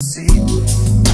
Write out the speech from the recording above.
See